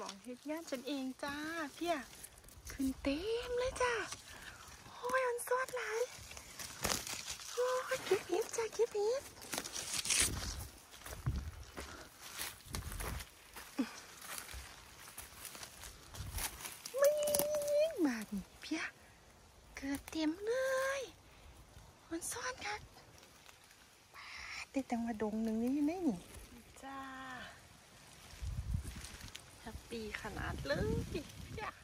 มองเฮ็ดงานฉันเองจ้าเพี่ยขึ้นเต็มเลยจ้าโอ้ยมันสดหลายโอ้ยเก็บเห็ดจ้าเก็บเห็ดไม่บานเพี่ยเกิดเต็มเลยมันซ่อนกันปาแต่จังหวะดงหนึ่งนี่อยู่ีขนาดเลยอยาก